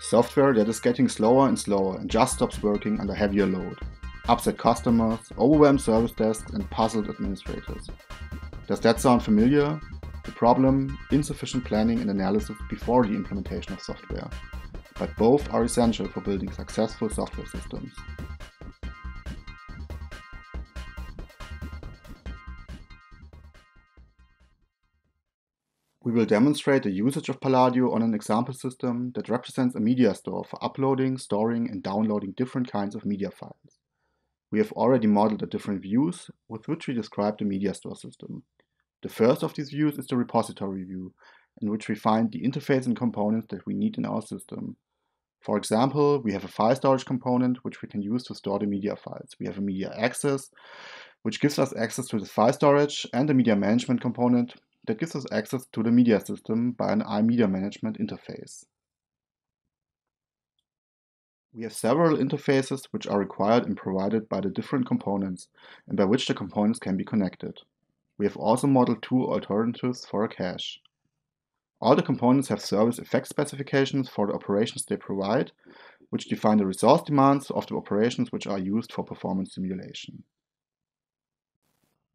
Software that is getting slower and slower and just stops working under heavier load. Upset customers, overwhelmed service desks, and puzzled administrators. Does that sound familiar? The problem insufficient planning and analysis before the implementation of software. But both are essential for building successful software systems. We will demonstrate the usage of Palladio on an example system that represents a media store for uploading, storing, and downloading different kinds of media files. We have already modeled the different views with which we describe the media store system. The first of these views is the repository view, in which we find the interface and components that we need in our system. For example, we have a file storage component which we can use to store the media files. We have a media access, which gives us access to the file storage, and a media management component, that gives us access to the media system by an iMedia management interface. We have several interfaces which are required and provided by the different components and by which the components can be connected. We have also modeled two alternatives for a cache. All the components have service effect specifications for the operations they provide, which define the resource demands of the operations which are used for performance simulation.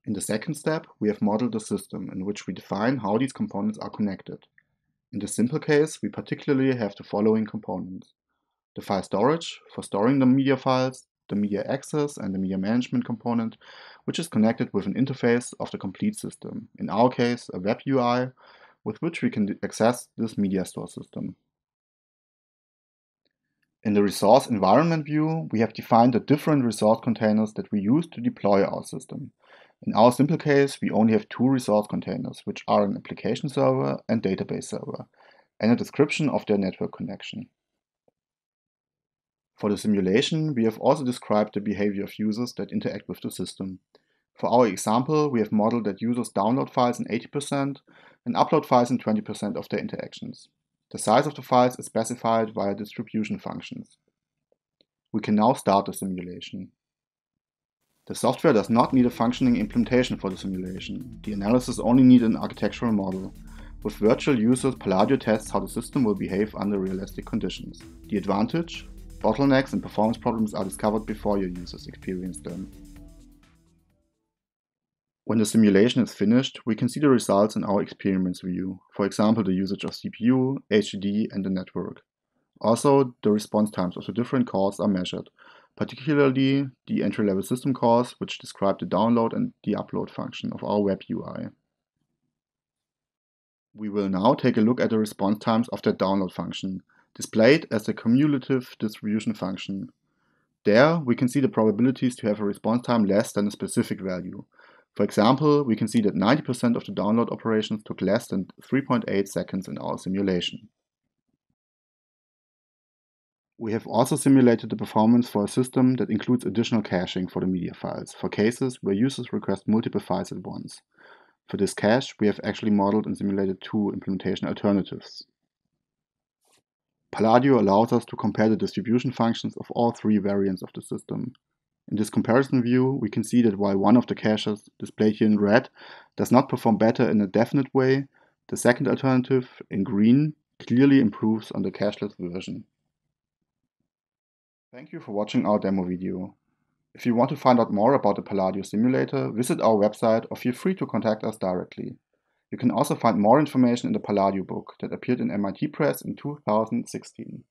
In the second step, we have modeled a system in which we define how these components are connected. In the simple case, we particularly have the following components. The file storage for storing the media files, the media access and the media management component, which is connected with an interface of the complete system, in our case a web UI, with which we can access this media store system. In the resource environment view, we have defined the different resource containers that we use to deploy our system. In our simple case, we only have two resource containers, which are an application server and database server, and a description of their network connection. For the simulation, we have also described the behavior of users that interact with the system. For our example, we have modeled that users download files in 80% and upload files in 20% of their interactions. The size of the files is specified via distribution functions. We can now start the simulation. The software does not need a functioning implementation for the simulation. The analysis only needs an architectural model. With virtual users, Palladio tests how the system will behave under realistic conditions. The advantage? Bottlenecks and performance problems are discovered before your users experience them. When the simulation is finished, we can see the results in our experiments view, for example the usage of CPU, HDD and the network. Also, the response times of the different calls are measured, particularly the entry-level system calls, which describe the download and the upload function of our web UI. We will now take a look at the response times of the download function, displayed as a cumulative distribution function. There, we can see the probabilities to have a response time less than a specific value. For example, we can see that 90% of the download operations took less than 3.8 seconds in our simulation. We have also simulated the performance for a system that includes additional caching for the media files, for cases where users request multiple files at once. For this cache, we have actually modeled and simulated two implementation alternatives. Palladio allows us to compare the distribution functions of all three variants of the system. In this comparison view, we can see that while one of the caches, displayed here in red, does not perform better in a definite way, the second alternative, in green, clearly improves on the cacheless version. Thank you for watching our demo video. If you want to find out more about the Palladio simulator, visit our website or feel free to contact us directly. You can also find more information in the Palladio book that appeared in MIT Press in 2016.